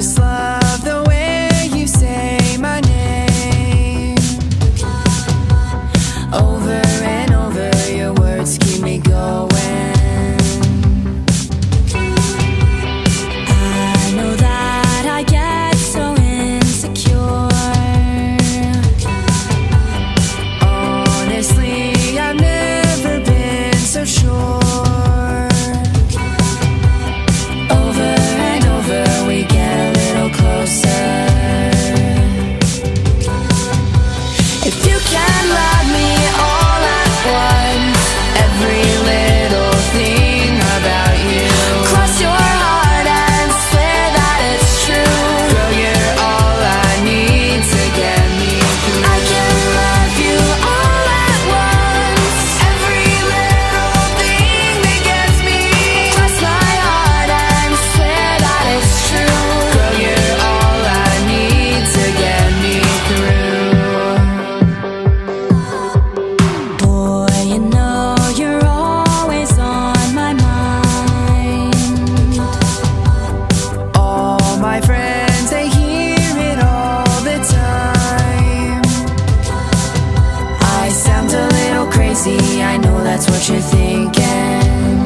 just love the way you say my name. Over that's what you're thinking.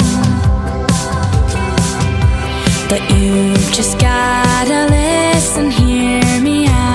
But you just gotta listen, hear me out.